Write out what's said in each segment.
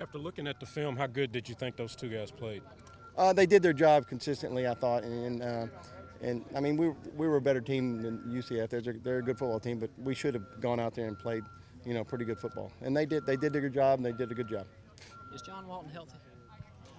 After looking at the film, how good did you think those two guys played? Uh, they did their job consistently, I thought, and uh, and I mean we we were a better team than UCF. They're a, they're a good football team, but we should have gone out there and played, you know, pretty good football. And they did. They did their job, and they did a good job. Is John Walton healthy?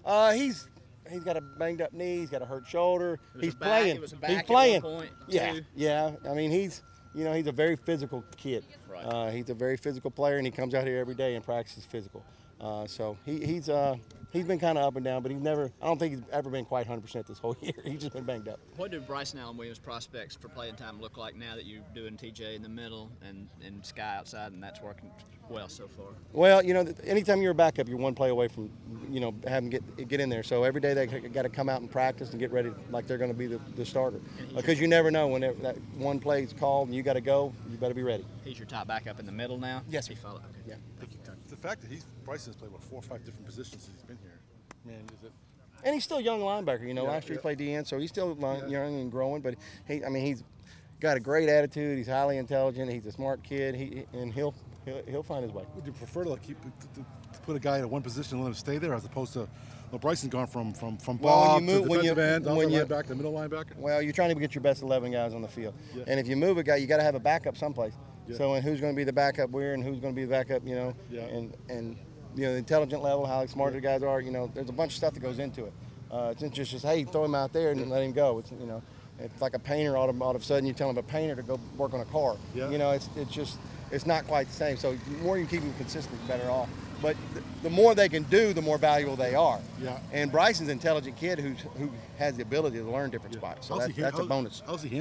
Uh, he's he's got a banged up knee. He's got a hurt shoulder. He's playing. it was a back he's playing. yeah, too. yeah. I mean, he's you know he's a very physical kid. Right. Uh, he's a very physical player, and he comes out here every day and practices physical. Uh, so he, he's uh, he's been kind of up and down, but he's never. I don't think he's ever been quite 100% this whole year. He's just been banged up. What do Bryson Allen Williams prospects for playing time look like now that you're doing TJ in the middle and, and Skai outside, and that's working well so far? Well, you know, anytime you're a backup, you're one play away from, you know, having get get in there. So every day they got to come out and practice and get ready like they're going to be the, the starter. Because you never know when that one play is called and you got to go, you better be ready. He's your top backup in the middle now. Yes, He sir. followed. Okay. Yeah. The fact that he's Bryson's played what four or five different positions since he's been here. Man, is it? And he's still a young linebacker. You know, Yeah, last year yeah. he played DN, so he's still Yeah. young and growing. But he, I mean, he's got a great attitude. He's highly intelligent. He's a smart kid. He and he'll he'll, he'll find his way. Would you prefer to like, keep to, to, put a guy in one position and let him stay there, as opposed to well, Bryson's gone from from from Well, when Bob you move- to when you- defensive end, when you- linebacker, to middle linebacker? Well, you're trying to get your best 11 guys on the field. Yeah. And if you move a guy, you got to have a backup someplace. Yeah. So, and who's going to be the backup where and who's going to be the backup, you know, Yeah. and, and, you know, the intelligent level, how smart the guys are, you know, there's a bunch of stuff that goes into it. Uh, it's not just, just, hey, throw him out there and let him go. It's, you know, it's like a painter all of, all of a sudden you tell him a painter to go work on a car. Yeah. You know, it's, it's just, it's not quite the same. So the more you keep them consistent, the better off. But the, the more they can do, the more valuable they are. Yeah. And Bryson's an intelligent kid who's, who has the ability to learn different spots. So that, that's a bonus. How's he handling